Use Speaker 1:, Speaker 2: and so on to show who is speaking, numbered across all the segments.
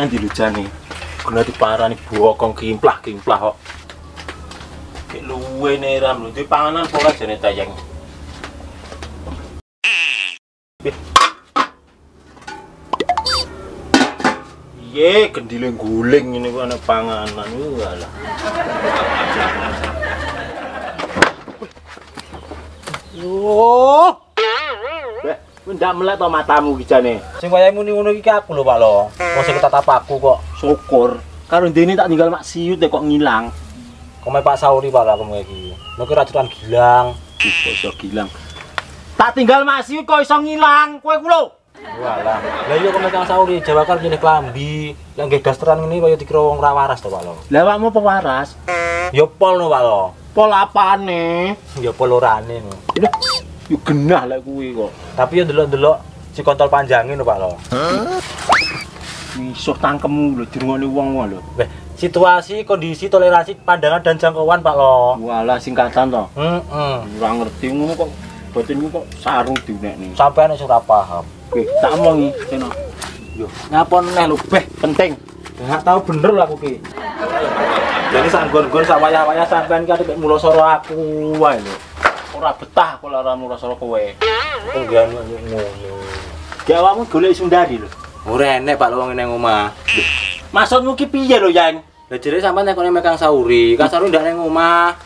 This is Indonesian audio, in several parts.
Speaker 1: ayammu nyandi lho jane. Kena diparani bokong kimplah-kimplah kok. Kayak luwe neram lho, di panganan pola jane tayang. Ye, kendile guling ini kok ana panganan. Walah. Yo. Ndak melek to matamu ki jane.
Speaker 2: Sing wayahe muni ngono iki aku lho Pak lo. Wong sing ketatap aku kok.
Speaker 1: Syukur. Karo dene tak tinggal mak siut kok ngilang.
Speaker 2: Kome Pak Sauri Pak aku iki. Mungkin racutan gilang.
Speaker 1: Kok iso gilang. Tak tinggal mak siut kok iso ngilang. Kowe ku lho.
Speaker 2: Walah. Lah iya kome Kang Sauri Jawa kan nyilih klambi. Lah nggih dasteran ngene kaya dikira wong ra waras to Pak lo.
Speaker 1: Lah awakmu pewaras.
Speaker 2: Ya pol no Pak lo.
Speaker 1: Pol apane?
Speaker 2: Ya pol orane no.
Speaker 1: Yo genah lek kuwi kok.
Speaker 2: Tapi yo delok-delok si kontol panjangin no Pak lo.
Speaker 1: Misuh tangkemmu lho dirungokne wong-wong lho.
Speaker 2: Weh, situasi, kondisi, toleransi, pandangan dan jangkauan Pak lo.
Speaker 1: Walah singkatan to.
Speaker 2: Heeh.
Speaker 1: Ora ngerti ngono kok batinmu kok saru diunekne.
Speaker 2: Sampeyan wis ora paham.
Speaker 1: Oke, tak omongi kena. Yo, ngapon neh lho, beh, penting.
Speaker 2: Enggak tahu bener lah aku ki. Jadi sanggon-gon sak wayah-wayah sampean ki adek mulo soro aku wae lho.
Speaker 1: Ora betah kok lara ngrasa kowe.
Speaker 2: Penggian ngono.
Speaker 1: Ki awakmu golek sundari lho.
Speaker 2: Ora enek Pak wong ning omah.
Speaker 1: Maksudmu ki piye lho, Yang?
Speaker 2: Lah jere sampean nek nek Kang Sauri, Kang Sauri ndak ning omah.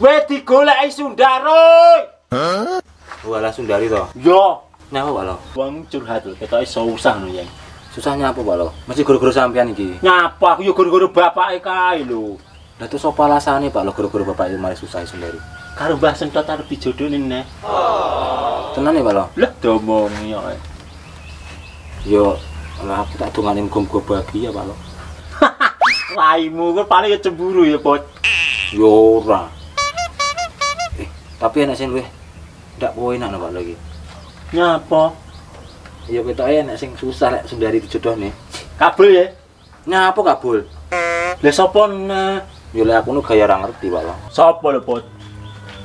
Speaker 1: Kowe digoleki sundari.
Speaker 2: Walah Sundari to.
Speaker 1: Yo,
Speaker 2: Nyapa Pak lo?
Speaker 1: wong curhat lho, ketoke susah lho, Yang.
Speaker 2: Susahnya apa Pak lo? Mesti guru-guru sampean iki.
Speaker 1: Nyapa aku yo gara-gara bapake kae lho.
Speaker 2: Lah terus apa alasane Pak lo guru-guru bapak itu mari susah Sundari?
Speaker 1: Karo Mbah Sentot arep dijodohne neh.
Speaker 2: Tenan ya Pak lo?
Speaker 1: Lah domongi yo.
Speaker 2: Yo lah aku tak dongane muga-muga bahagia Pak lo.
Speaker 1: Raimu kok paling ya cemburu ya, Bot.
Speaker 2: Yo ora. Eh, tapi enak sing luwih ndak poe enak Pak lagi.
Speaker 1: Nyapa?
Speaker 2: Ya ketoke enak sing susah lek Sundari dijodohne.
Speaker 1: Kabel ya.
Speaker 2: Nyapa kabul?
Speaker 1: Lah sapa neh?
Speaker 2: Yo lek aku nu gaya ora ngerti Pak lo.
Speaker 1: Sapa lho, Bot?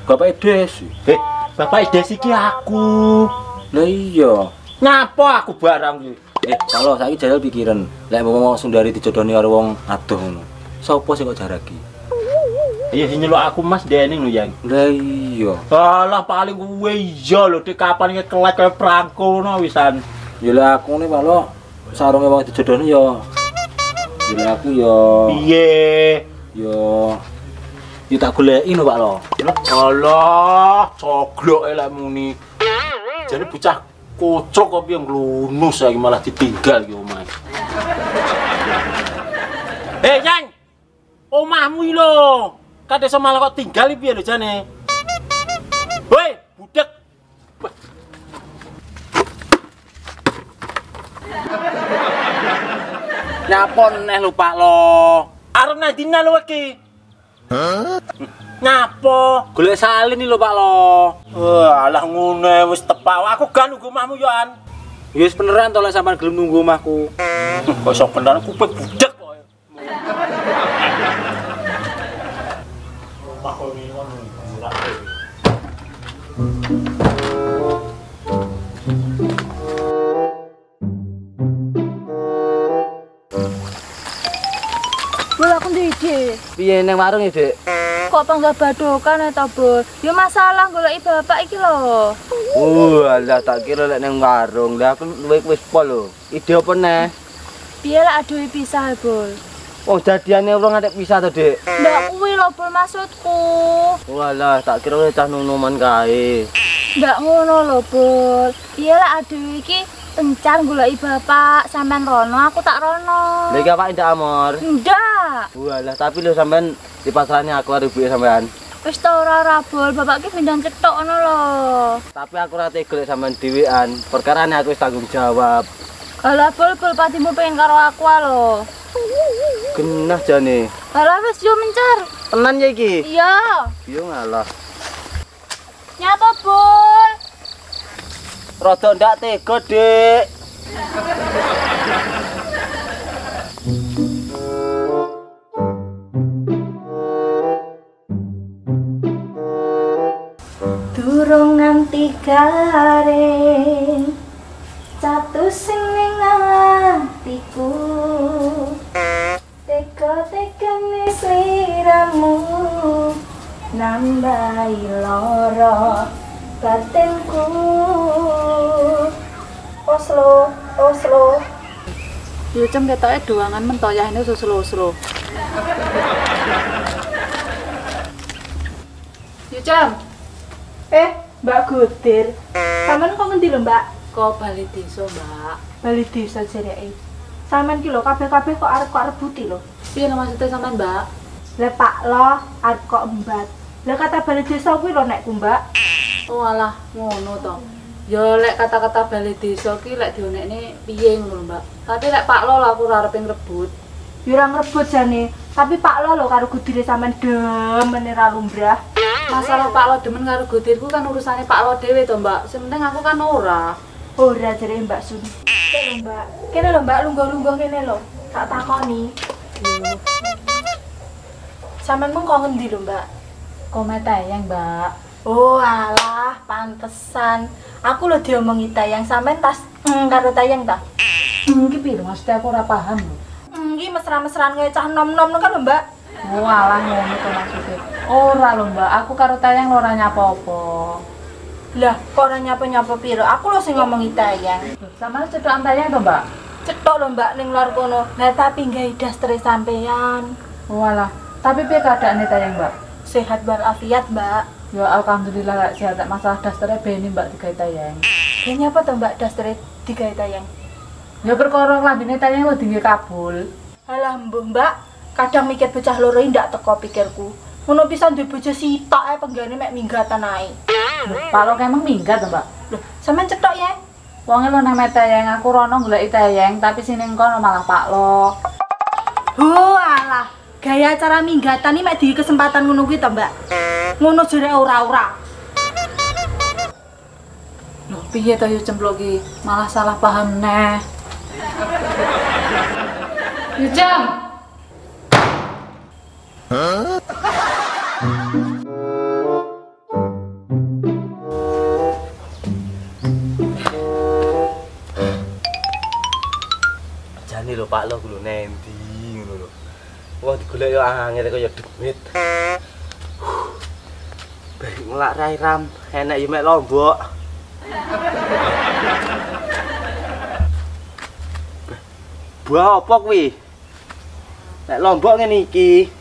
Speaker 2: Bapak Desi.
Speaker 1: Eh, Bapak Ides iki aku.
Speaker 2: Lah iya.
Speaker 1: Nyapa aku barang iki?
Speaker 2: Eh, kalau saiki jajal pikiran, lek mau Sundari dijodohne karo wong adoh ngono. Sopo sing kok jaraki?
Speaker 1: Iya sing nyeluk aku Mas Dening lho, Yang.
Speaker 2: Lah iya.
Speaker 1: Alah paling kuwe iya lho, Dik kapan iki kelek kaya prangko ngono wisan.
Speaker 2: Ya lek aku ne lo sarunge wong dijodohne ya. Ya lek aku ya
Speaker 1: Piye?
Speaker 2: Ya ya tak goleki no Pak lo.
Speaker 1: Alah, coglok elek muni. Jadi bocah kocok kok piye nglunus saiki malah ditinggal iki omahe. Eh, Yang. Omahmu iki lho. Kate malah kok tinggal piye lho jane? Woi, budek.
Speaker 2: Nyapon neh lho Pak lo.
Speaker 1: Arep nandina lho iki. Hah? Napa?
Speaker 2: Golek salin iki lho Pak lo.
Speaker 1: Wah, alah ngene wis tepak. Aku gak nunggu omahmu yo an.
Speaker 2: Ya wis beneran to lek sampean gelem nunggu omahku.
Speaker 1: Kok iso bener kuping budek kok.
Speaker 2: Piye ning warung ya, Dik?
Speaker 3: Kok panggah badokan ya ta, Bol? Ya masalah goleki bapak iki lho.
Speaker 2: Oh, alah tak kira lek ning warung. Lah aku luwih wis pol lho. Ide apa neh?
Speaker 3: Piye lah aduh pisah, Bol?
Speaker 2: Wong jadiane urung ngadek pisah to, Dik.
Speaker 3: Ndak kuwi lho, Bol maksudku.
Speaker 2: Walah, tak kira wis cah nunuman kae.
Speaker 3: Ndak ngono lho, Bol. Piye lah aduh iki kencan goleki bapak sampean rono, aku tak rono.
Speaker 2: Lha iki apa ndak amor?
Speaker 3: Ndak.
Speaker 2: Walah, tapi lho sampean di pasarane aku arep ibu sampean.
Speaker 3: Wis ta ora ora, Bol. Bapak ki pindah cetok ngono lho.
Speaker 2: Tapi aku ora tega lek sampean dhewean. Perkarane aku wis tanggung jawab.
Speaker 3: Alah, Bol, Bol patimu pengen karo aku ah, lho.
Speaker 2: Genah jane.
Speaker 3: Alah wis yo mencar.
Speaker 2: Tenan ya iki?
Speaker 3: Iya.
Speaker 2: Yo ngalah.
Speaker 3: Nyapa, Bol?
Speaker 2: Rada ndak tega, Dik.
Speaker 3: Durung nganti garing Catu sing ning hatiku Teka-teka sliramu Nambahi loro batinku Oslo, Oslo
Speaker 4: Yo cem ketoke doangan mentoyah ini slow-slow. Yo cem,
Speaker 3: Eh, Mbak Gudir Sampeyan kok ngendi lho Mbak?
Speaker 4: kok bali desa, Mbak?
Speaker 3: Bali desa jereke Sampeyan ki lho kabeh-kabeh kok arep kok rebuti lho
Speaker 4: Piye lho maksudnya sampean, Mbak?
Speaker 3: Lah Pak lo arep kok embat Lah kata bali desa kuwi lho nek ku Mbak
Speaker 4: Oh alah, ngono to. Yo lek kata-kata bali desa ki lek dionekne piye ngono Mbak. Tapi lek Pak Lo lah aku ora arep ngrebut.
Speaker 3: Ya ora ngrebut jane Tapi Pak lo lho karo Gudire sampean demen ra lumrah
Speaker 4: Masalah Pak Lo demen karo godirku kan urusane Pak Lo dhewe to, Mbak. Sing aku kan ora.
Speaker 3: Ora jare Mbak Sun Kene Mbak Kene lho Mbak lungguh-lungguh kene lho Tak takoni Sampeyan mung kok ngendi lho Mbak?
Speaker 4: Komet tayang, Mbak.
Speaker 3: Oh alah, pantesan. Aku lho diomongi tayang sampean tas mm, karo tayang ta.
Speaker 4: Hmm, ki lho maksudnya aku ora paham lho.
Speaker 3: Mm, mesra-mesraan kaya cah nom-nom kan lho, Mbak.
Speaker 4: Oh alah ngono to maksudnya. Ora lho, Mbak. Aku karo tayang ora nyapa-apa.
Speaker 3: Lah, kok ora nyapa-nyapa piro? Aku lho sing ngomongi tayang.
Speaker 4: Sama cedokan tayang to, Mbak?
Speaker 3: Cetok lho, Mbak ning luar kono. Lah tapi gawe dastre sampean.
Speaker 4: Walah, tapi piye keadaannya tayang, Mbak?
Speaker 3: Sehat walafiat, Mbak.
Speaker 4: Ya alhamdulillah lek sehat masalah dasarnya beni Mbak digawe tayang.
Speaker 3: Ya nyapa to, Mbak, dastre digawe tayang?
Speaker 4: Ya perkara lambene tayang lo dingge kabul.
Speaker 3: Alah, mbuh, Mbak. Kadang mikir bocah loro ndak teko pikirku. Ngono pisan duwe bojo sitok ae penggane mek minggatan ae.
Speaker 4: Lho, Pak lo emang minggat to, Mbak?
Speaker 3: Loh, sampean cetok ya?
Speaker 4: Wonge lo nang tayang, aku rono goleki tayang, tapi sini kono malah Pak lo.
Speaker 3: Oh alah, gaya acara minggatan ini mek di kesempatan ngono kuwi to, Mbak. Ngono jere ora-ora.
Speaker 4: Loh, piye to yo cemplok iki? Malah salah paham neh. Yo jam.
Speaker 2: Jane Wah digolek yo angel kaya demit. Baik ngelak rai ram, enak yo mek lombok. Buah apa kuwi? Nek lombok ngene iki.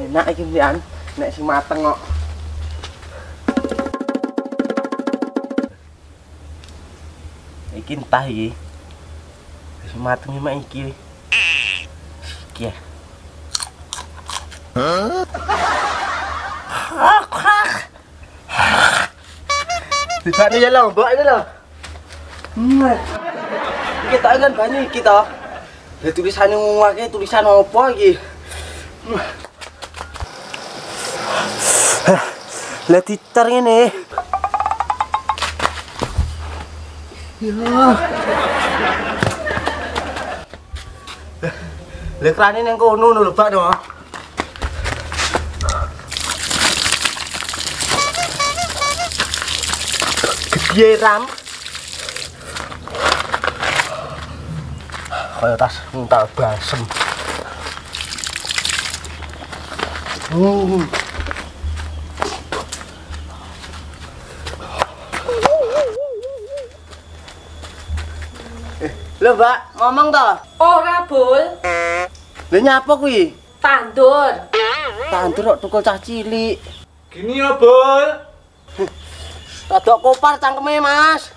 Speaker 2: Enak iki mbikan, nek sing mateng kok. Iki entah iki. Wis mateng iki. Iki. ya. Dibane ya lombok ini lho. Hmm. Iki tak kan banyu iki to. Lah tulisane ngomongake tulisan apa? Hmm. Lah ditar ngene. Ya. Lah krane nang kono lho, Pak no. Gede ram. Kaya tas entar basem. Uh. Eh, Lho, Mbak, ngomong to?
Speaker 3: Ora, Bul.
Speaker 2: Lha nyapa kuwi?
Speaker 3: Tandur.
Speaker 2: Tandur kok tukul cah cilik.
Speaker 5: Gini ya, Bol.
Speaker 2: Rodok kopar cangkeme, Mas.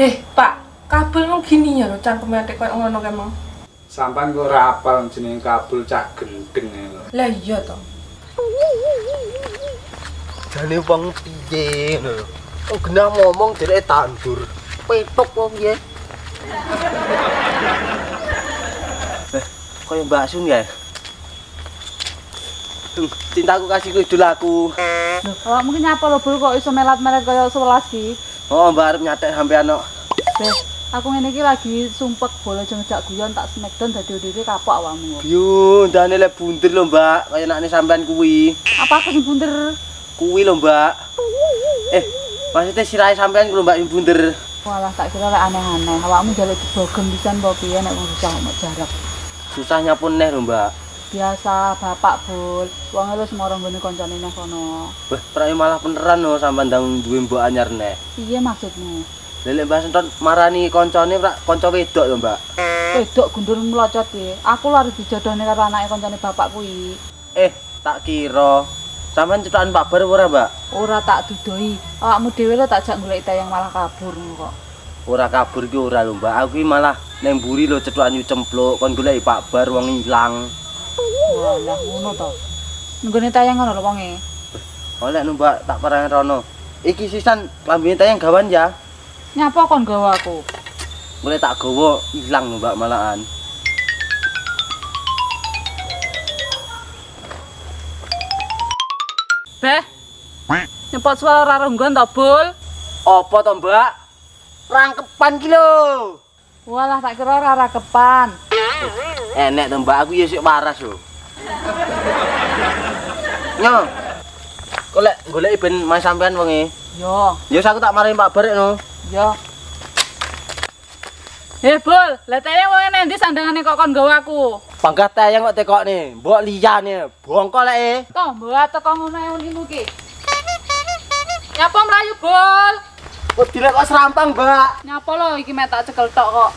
Speaker 6: Eh, Pak, kabel mau gini ya lo cangkeme atik koyo ngono kae mau.
Speaker 5: Sampan kok ora apal jeneng kabel cah gendeng ae lho.
Speaker 6: Lah iya to.
Speaker 2: Jane wong piye ngono lho. Wong genah ngomong jelek tandur. Petok wong piye. Eh, koyo Mbak Sun ya. Hmm, Cintaku kasihku idolaku.
Speaker 4: Loh, awak mungkin nyapa lo bul kok iso melat-melat kaya 11 ki.
Speaker 2: Oh, Mbak arep nyatek sampean kok.
Speaker 4: Beh, aku ngene iki lagi sumpek bola jengejak guyon tak smackdown dadi dhewe kapok awakmu.
Speaker 2: Yo, ndane lek bunder lho, Mbak. Kaya nakne sampean kuwi.
Speaker 4: Apa aku sing bunder?
Speaker 2: Kuwi lho, Mbak. Eh, maksudnya sirahe sampean ku lho, Mbak, sing bunder.
Speaker 4: Walah tak kira lek aneh-aneh. Awakmu jaluk dibogem pisan apa piye nek wong jarak.
Speaker 7: Susahnya pun neh lho, Mbak.
Speaker 4: Biasa bapak bul, wong lu semua gini koncone neh kono.
Speaker 7: Wah, prai malah beneran lho sampean ndang duwe mbok anyar neh.
Speaker 4: Piye maksudmu?
Speaker 7: Lelek Mbak Senton marani koncone prak kanca wedok lho, Mbak.
Speaker 4: Wedok gundur melocot piye? Aku arep dijodohne karo anake koncone bapak kuwi.
Speaker 7: Eh, tak kira sampean cethakan Pak Bar ora, Mbak?
Speaker 4: Ora tak dudoi. Awakmu dhewe lho tak jak golek tayang malah kabur kok.
Speaker 7: Ora kabur ki ora lho, Mbak. Aku malah neng mburi lho cethakan yu cempluk kon golek Pak Bar wong ilang.
Speaker 4: Walah ngono to. Nggone tayang ngono lho wonge.
Speaker 7: Oleh Mbak, tak parang rono. Iki sisan klambine tayang gawan ya.
Speaker 4: Nyapa kon gawa aku?
Speaker 7: Boleh tak gawa ilang Mbak malahan.
Speaker 4: Beh. Nyepot suara rarunggon to, Bul?
Speaker 7: Apa to, Mbak? Rangkepan ki lho.
Speaker 4: Walah tak kira ora kepan.
Speaker 7: Enek to, Mbak, aku ya sik waras lho. Nyo. Golek golek ben mas sampean wengi.
Speaker 4: Yo,
Speaker 7: Ya aku tak marahin Pak Bar no.
Speaker 4: yo. Eh, Bul, lah tayang wong endi sandangane kok kon gawa aku?
Speaker 7: Pangkat tayang kok tekok nih, mbok liyane, bongko lek e.
Speaker 4: Toh, mbok teko ngono unimu ki. Nyapa mlayu, Bul?
Speaker 7: Kok dilek kok serampang, Mbak?
Speaker 4: Nyapa lo iki mek tak cekel tok kok.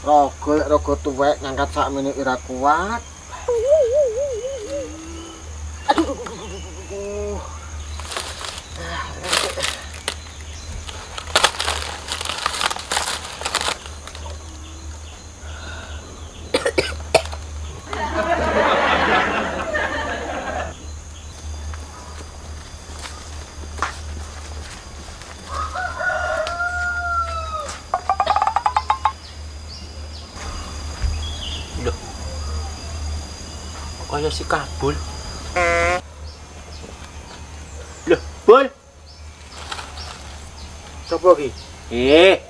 Speaker 7: Rogo rogo tuwek ngangkat sak menit ira kuat.
Speaker 1: Si kabul. Loh, Bul.
Speaker 7: Sopo ki?
Speaker 1: Eh,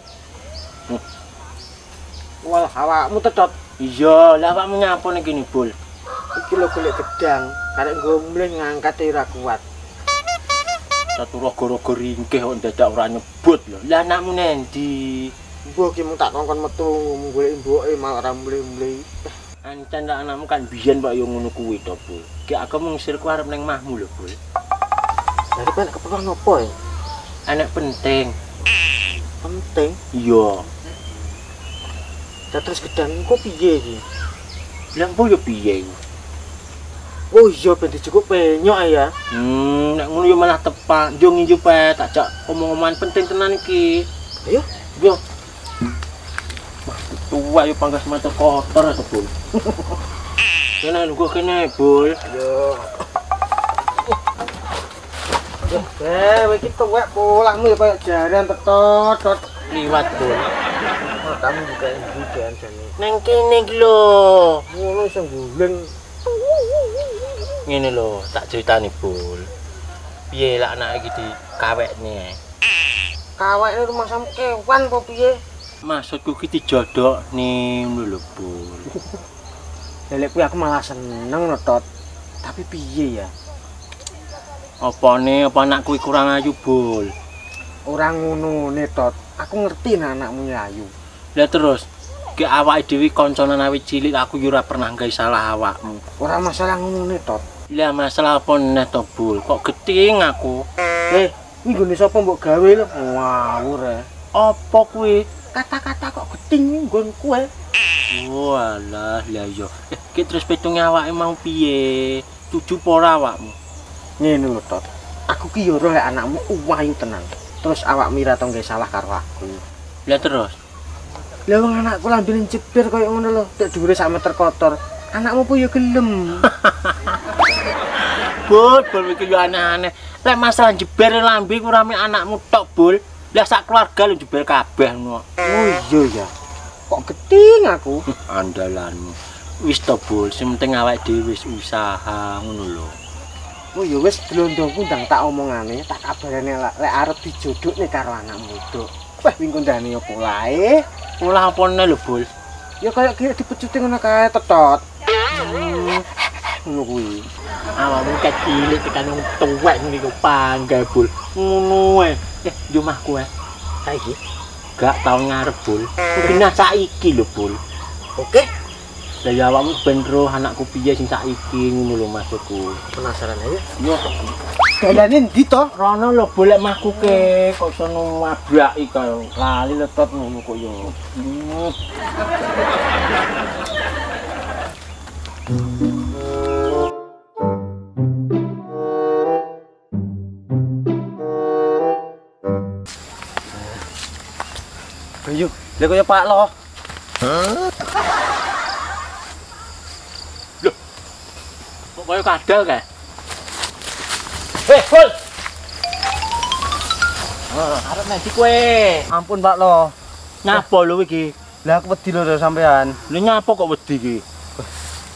Speaker 7: Wal awakmu tetep
Speaker 1: iya, lah awakmu nyapa ning kene, Bul?
Speaker 7: iki lho golek gedang, karek mleh ngangkat ira kuat.
Speaker 1: Satu rogo-rogo ringkih kok dadak ora nyebut lho. Lah anakmu nendi?
Speaker 7: Mbok ki mung tak kongkon metu golek mboke malah ora mleh-mleh.
Speaker 1: Ancen lah anakmu kan biyen Pak yo ngono kuwi to, Bul. Ki aku mengusir ku arep ning mahmu lho, Bul.
Speaker 7: Dari kan keperluan apa ya?
Speaker 1: Anak penting.
Speaker 7: Penting.
Speaker 1: Iya.
Speaker 7: Terus gedang kok piye iki?
Speaker 1: Lah yo piye iku?
Speaker 7: Oh iya ben cukup penyok ya.
Speaker 1: Hmm, nek ngono yo malah tepak. Yo nginju pe, tak jak omong-omongan penting tenan iki.
Speaker 7: Ayo.
Speaker 1: Yo. Wah, Tua yo panggas mata kotor atau bul. Kene lu gua kene bul.
Speaker 7: Yo. Eh, kowe iki tuwek pulangmu ya koyo jaran tetot.
Speaker 1: Liwat bul.
Speaker 7: Oh, kamu juga hujan jane.
Speaker 1: Neng kene iki lho.
Speaker 7: Ngono iso guling.
Speaker 1: Ngene lho, tak ceritani bul. Piye lah anak iki di kawekne.
Speaker 7: Kawekne rumah sam kewan apa piye?
Speaker 1: Maksudku ki dijodok nih lho bul.
Speaker 7: Lelek kuwi aku malah seneng no, Tot. Tapi piye ya?
Speaker 1: Apa nih, apa anak kuwi kurang ayu bul?
Speaker 7: Orang ngono ne, Tot. Aku ngerti nah anakmu ayu.
Speaker 1: Lah terus, Ki awake dhewe kancanan awit cilik aku yo ora pernah gawe salah awakmu.
Speaker 7: Ora masalah ngomongnya tot.
Speaker 1: Lah masalah apa neh to, Bul? Kok geting aku?
Speaker 7: Eh, ini gue siapa mbok gawe lo? Ngawur ya.
Speaker 1: Apa kuwi?
Speaker 7: Kata-kata kok geting gue kue.
Speaker 1: Walah, lah yo. Eh, ki terus petunge awake mau piye? Tuju apa ora awakmu?
Speaker 7: Ngene lho tot. Aku ki yo lek anakmu uwaing tenan. Terus awak mira nggak salah karo aku.
Speaker 1: Lah terus?
Speaker 7: Lah wong anakku lambene jebir koyo ngono lho, tek dhuwure sak meter kotor. Anakmu pun yo gelem.
Speaker 1: Bul, bul iki yo aneh-aneh. Lek masalah jeber lambe ku rame anakmu tok, Bul. Lah sak keluarga lu jeber kabeh ngono.
Speaker 7: Oh iya ya. Kok geting aku?
Speaker 1: Andalanmu. Wis to, Bul, sing penting awake dhewe wis usaha ngono lho.
Speaker 7: Oh ya wis blondongku ndang tak omongane, tak kabarane lek lek arep dijodhokne karo anak muda. Wah, wingkondane opo lae?
Speaker 1: Olah apa neh lho, Bul?
Speaker 7: Ya kayak kira dipecuti ngono kae tetot. Hmm, Ngono kuwi.
Speaker 1: Awakmu kecil tekan wong tuwek niku pangga, Bul. Ngono ae. Eh, yo omahku ae.
Speaker 7: Saiki.
Speaker 1: Gak tau ngarep, Bul. Kena saiki lho, Bul.
Speaker 7: Oke,
Speaker 1: Lah ya awakmu ben roh anakku piye sing saiki ngono lho maksudku.
Speaker 7: penasaran aja.
Speaker 1: Yo
Speaker 7: Dalane ndi to?
Speaker 1: Rono lho boleh mahku ke kok sono mabraki kaya lali letot ngono kok yo. Hmm.
Speaker 7: Lek koyo Pak Lo.
Speaker 1: Kok kaya kadal kae. Heh, Bul. Ah, arep nanti kowe.
Speaker 7: Ampun Pak Lo.
Speaker 1: Nyapa lho iki?
Speaker 7: Lah aku wedi lho sampean.
Speaker 1: Lho nyapa kok wedi iki?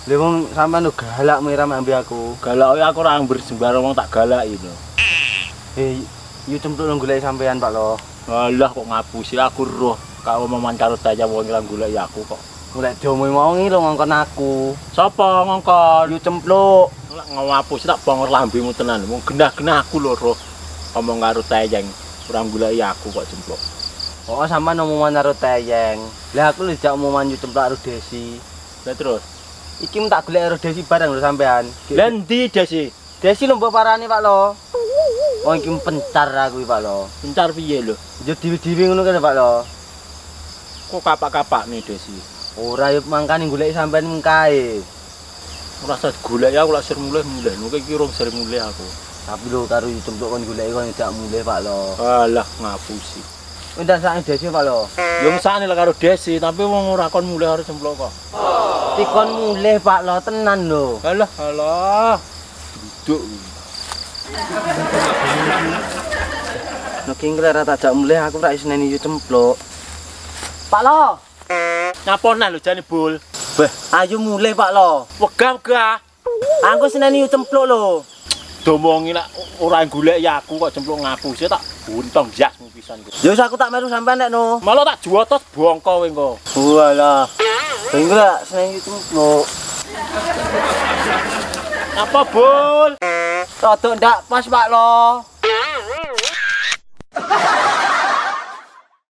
Speaker 7: Lha wong sampean lho galak miram ambek aku.
Speaker 1: Galak aku ora amber sembarang wong tak galak itu.
Speaker 7: Eh, yo cempluk nang golek sampean Pak Lo.
Speaker 1: Alah kok ngapusi aku roh. Kau meman karo daya wong ilang golek aku kok.
Speaker 7: Mulai diomongi mau ngi lo ngongkon aku.
Speaker 1: Sapa ngongkon?
Speaker 7: Yo cempluk.
Speaker 1: Lek ngapusi tak bongor lambemu tenan. Wong genah-genah aku lho roh. Ngomong karo tayang. Ora golek aku kok jemplok.
Speaker 7: Oh, sampean omongan karo teyeng. Lah aku jak omongan yo cempluk karo Desi.
Speaker 1: Lah terus.
Speaker 7: Iki tak golek karo Desi bareng lho sampean.
Speaker 1: Lah ndi Desi?
Speaker 7: Desi lho mbok parani Pak Lo. Wong iki pencar aku Pak Lo.
Speaker 1: Bencar piye lho?
Speaker 7: Yo diwi-diwi ngono kan Pak Lo.
Speaker 1: Kok kapak-kapak nih Desi?
Speaker 7: Ora yo mangkane golek sampean mengkae.
Speaker 1: Ora usah golek ya aku lak sir mulih-mulih. Nek iki rong sir mulih aku.
Speaker 7: Tapi lho karo yo cempluk kon golek kon jak mulih Pak Lo.
Speaker 1: Alah ngapusi.
Speaker 7: Udah sak Desi Pak Lo.
Speaker 1: Yo ngesane lah karo Desi, tapi wong ora kon mulih karo jemplok kok.
Speaker 7: Tikon mulih Pak Lo tenan lho.
Speaker 1: Alah, alah. Duduk.
Speaker 7: Nek ing rata tak jak mulih aku ora isneni yo cempluk. Pak Lo,
Speaker 1: Nyapa nah lho jane bul.
Speaker 7: Beh, ayo mulih Pak Lo.
Speaker 1: Wegah wegah.
Speaker 7: Aku seneni cempluk lho.
Speaker 1: Domongi lak ora golek ya aku kok jemplok ngapusi tak buntong jasmu pisan kok.
Speaker 7: Ya aku tak meru sampean nek no.
Speaker 1: Malah tak juotos bongko kowe engko.
Speaker 7: Walah. Enggak, seneng itu lo.
Speaker 1: Apa bul?
Speaker 7: Rodok ndak pas Pak Lo.